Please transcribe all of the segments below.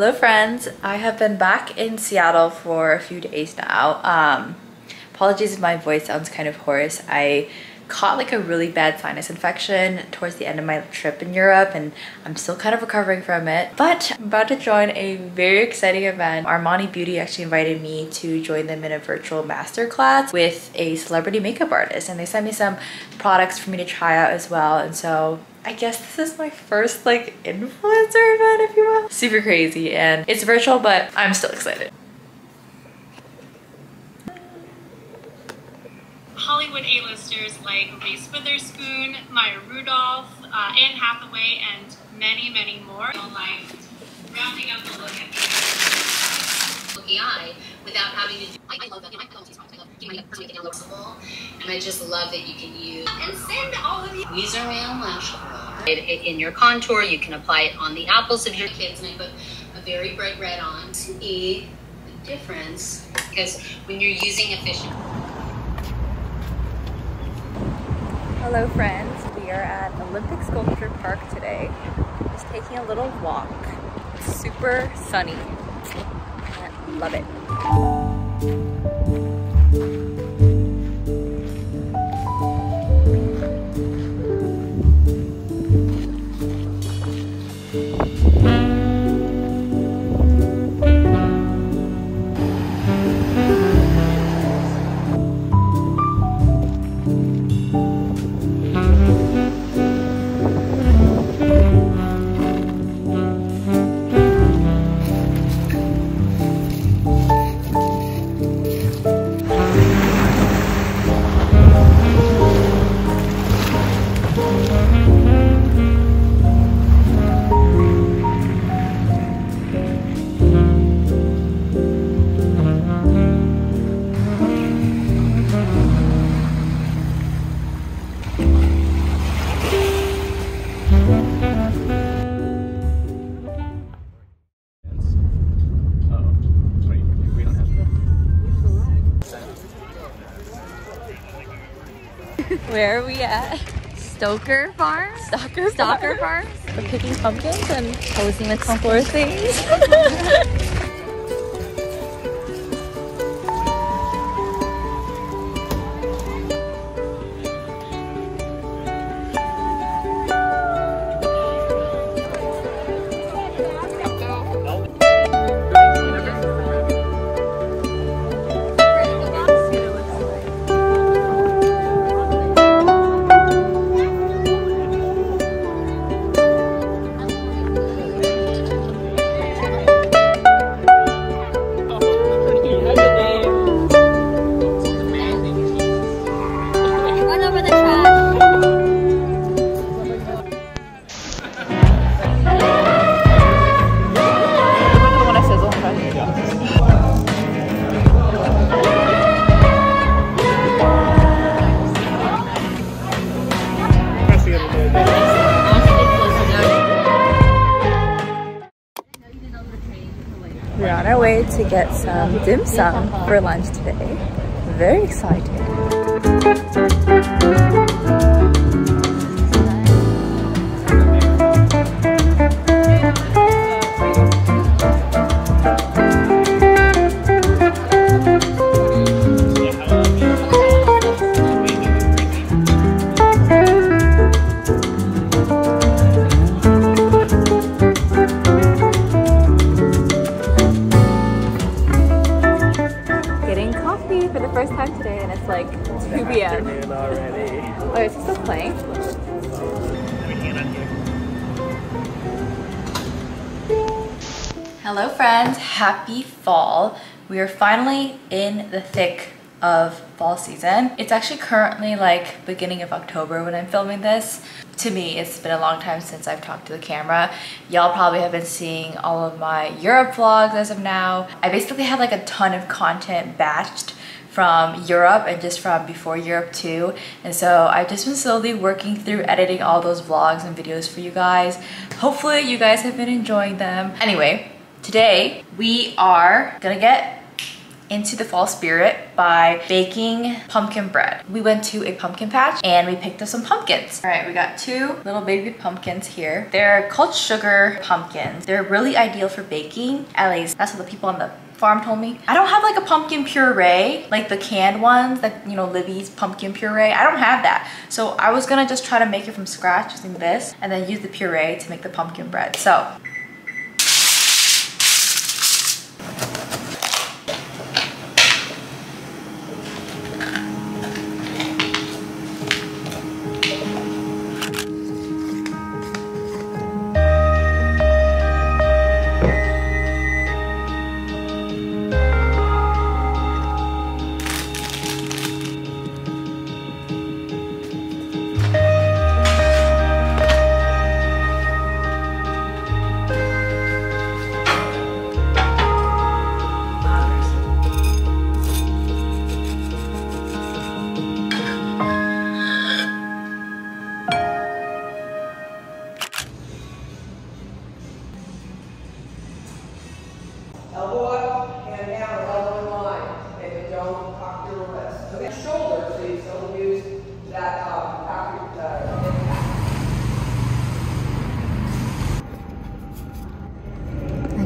Hello friends, I have been back in Seattle for a few days now. Um, apologies if my voice sounds kind of hoarse. I caught like a really bad sinus infection towards the end of my trip in Europe and I'm still kind of recovering from it. But I'm about to join a very exciting event. Armani Beauty actually invited me to join them in a virtual masterclass with a celebrity makeup artist and they sent me some products for me to try out as well. And so I guess this is my first like influencer event, if you will. Super crazy and it's virtual, but I'm still excited. Hollywood A-listers like Reese Witherspoon, Maya Rudolph, uh, Anne Hathaway, and many, many more. Like rounding up the look at the eye without having to do. I, I love that. You know, I love these products. I love keeping my personally getting low and I just love that you can use and send all of you. These are my lash it, it, in your contour. You can apply it on the apples of your kids, and I put a very bright red on. To see the difference because when you're using efficient. Hello friends, we are at Olympic Sculpture Park today. Just taking a little walk. It's super sunny. I love it. Where are we at? Stoker Farm? Stalker Stalker Farm? We're picking pumpkins and Posing with explore things. to get some dim sum for lunch today. Very excited. Hello friends, happy fall. We are finally in the thick of fall season. It's actually currently like beginning of October when I'm filming this. To me, it's been a long time since I've talked to the camera. Y'all probably have been seeing all of my Europe vlogs as of now. I basically had like a ton of content batched from Europe and just from before Europe too. And so I've just been slowly working through editing all those vlogs and videos for you guys. Hopefully you guys have been enjoying them. Anyway, today we are gonna get into the fall spirit by baking pumpkin bread. We went to a pumpkin patch and we picked up some pumpkins. All right, we got two little baby pumpkins here. They're called sugar pumpkins. They're really ideal for baking. At least that's what the people on the farm told me. I don't have like a pumpkin puree, like the canned ones, like, you know, Libby's pumpkin puree. I don't have that. So I was gonna just try to make it from scratch using this and then use the puree to make the pumpkin bread. So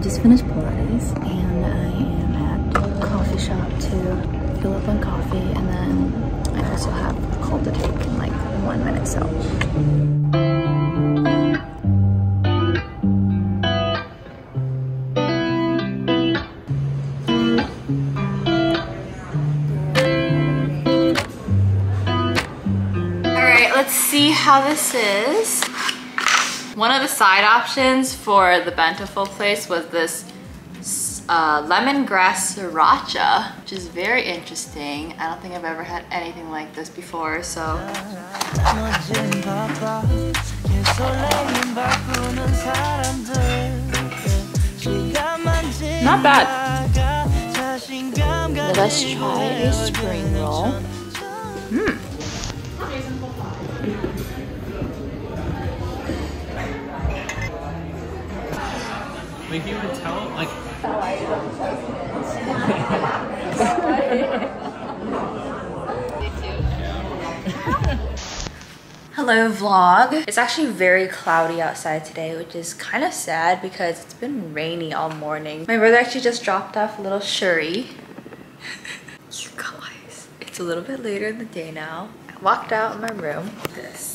just finished Pilates and I am at a coffee shop to fill up on coffee and then I also have a call to take in like one minute so. Let's see how this is. One of the side options for the Bentiful place was this uh, lemongrass sriracha, which is very interesting. I don't think I've ever had anything like this before, so. Not bad. Let us try a spring roll. Like you could tell, like Hello vlog. It's actually very cloudy outside today, which is kind of sad because it's been rainy all morning. My brother actually just dropped off a little Shuri. you guys, it's a little bit later in the day now. I walked out in my room. This.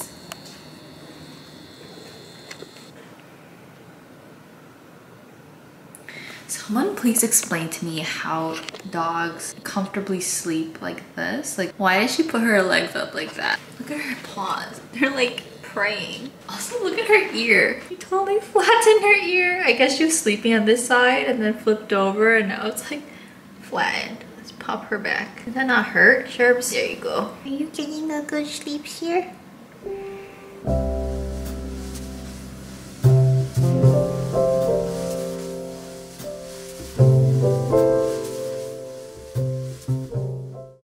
Someone please explain to me how dogs comfortably sleep like this. Like, why does she put her legs up like that? Look at her paws. They're like praying. Also, look at her ear. She totally flattened her ear. I guess she was sleeping on this side and then flipped over and now it's like flattened. Let's pop her back. Did that not hurt? Sherps, there you go. Are you getting a good sleep here?